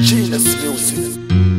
Genius music.